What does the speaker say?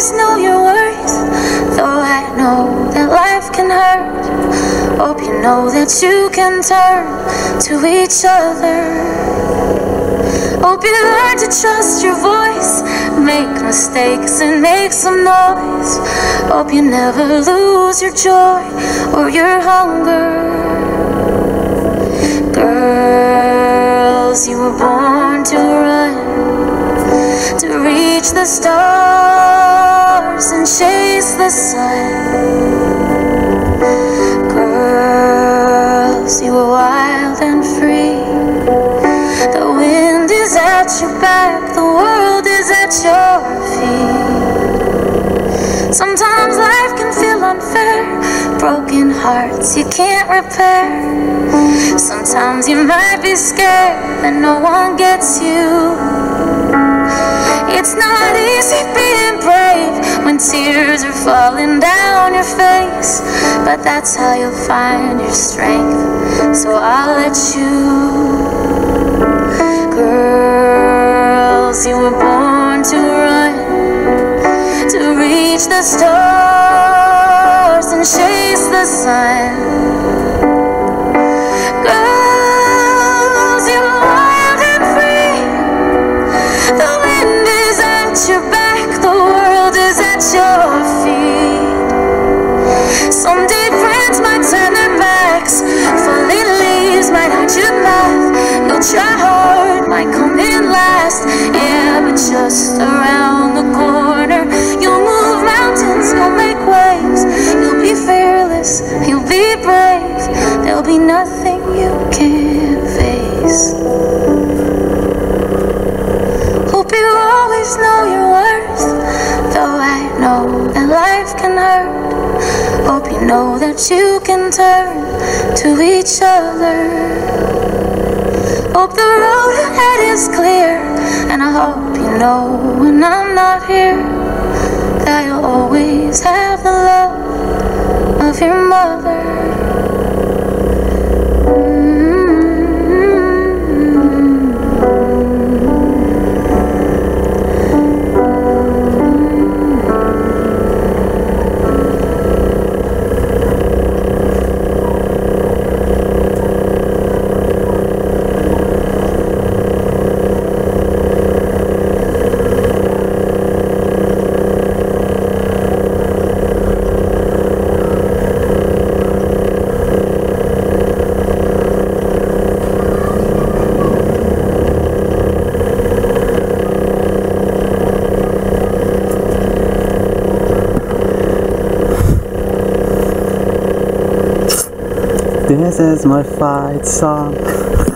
always know your worth. Though I know that life can hurt. Hope you know that you can turn to each other. Hope you learn to trust your voice. Make mistakes and make some noise. Hope you never lose your joy or your hunger. Girls, you were born to run, to reach the stars the sun. Girls, you were wild and free. The wind is at your back, the world is at your feet. Sometimes life can feel unfair, broken hearts you can't repair. Sometimes you might be scared that no one gets you. It's not easy tears are falling down your face, but that's how you'll find your strength. So I'll let you. Girls, you were born to run, to reach the stars and chase the sun. Girls, you are wild and free. Your feet. Someday friends might turn their backs, falling leaves might hide your path. You'll try hard, might come in last, yeah, but just around the corner, you'll move mountains, you'll make waves, you'll be fearless, you'll be brave. There'll be nothing you can't hurt. Hope you know that you can turn to each other. Hope the road ahead is clear, and I hope you know when I'm not here that you'll always have the love of your mother. This is my fight song.